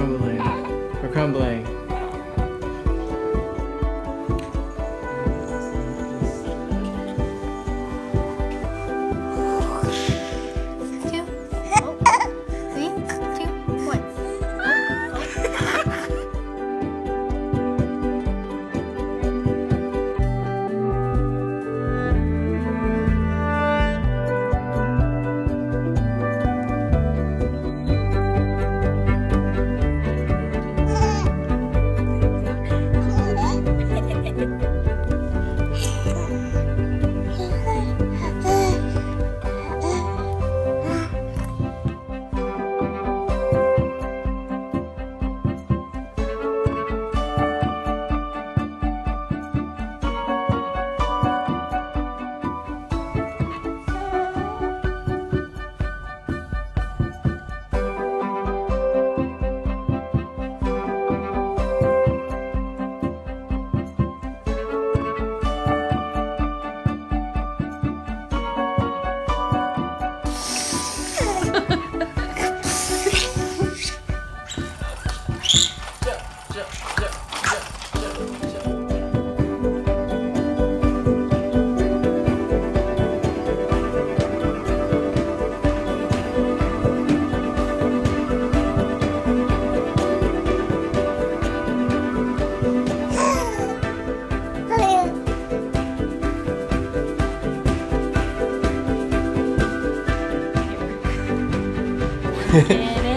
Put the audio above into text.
crumbling. We're crumbling. Tienes